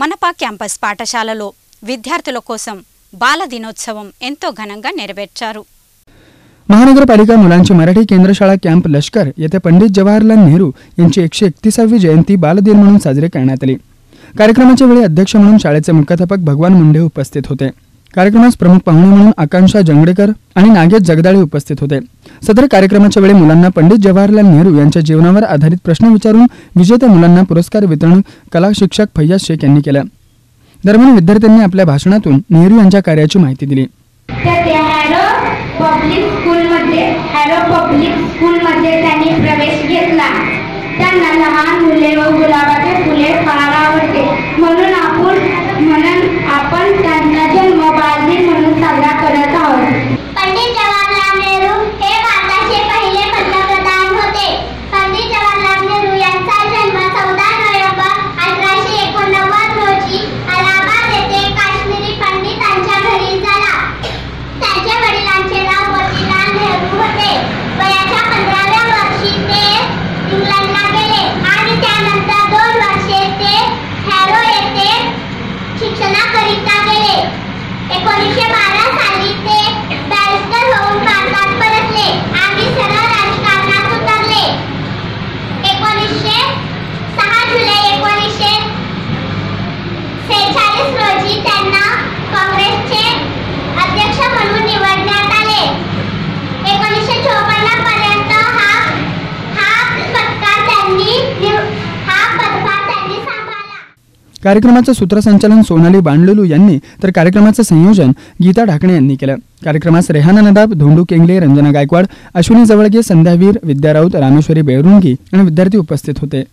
మనపా campus పాఠశాలలో విద్యార్థుల కోసం బాల దినోత్సవం ఎంతో ఘనంగా నెరవేర్చారు महानगरपालिका मुलांची मराठी केंद्रशाळा कॅम्प लष्कर येथे पंडित जवाहरलाल नेहरू यांची एकशे एकतीसावी जयंती बालदिन म्हणून साजरी करण्यात आली कार्यक्रमाच्या वेळी अध्यक्ष म्हणून शाळेचे मुख्याध्यापक भगवान मुंडे उपस्थित होते कार्यक्रमास प्रमुख पाहुणे म्हणून आकांक्षा जंगडेकर आणि नागेश जगदाळे उपस्थित होते. सदर कार्यक्रमाच्या वेळी मुलांना पंडित जवाहरलाल नेहरू यांच्या जीवनावर आधारित प्रश्न विचारून विजेत्या मुलांना पुरस्कार वितरण कला शिक्षक फैयाज शेख यांनी केलं. दरम्यान विद्यार्थ्यांनी आपल्या भाषणातून नेहरू यांच्या कार्याची माहिती दिली. पब्लिक त्यांनी प्रवेश घेतला. त्यांना लहान मुले व गुलाबाचे कार्यक्रमाचं सूत्रसंचालन सोनाली बांडलुलू यांनी तर कार्यक्रमाचं संयोजन गीता ढाकणे यांनी केलं. कार्यक्रमास रेहाना नदाब धोंडू केंगले रंजना गायकवाड अश्विनी जवळगे संध्यावीर विद्या राऊत रामेश्वरी बेळरुंगी आणि विद्यार्थी उपस्थित होते.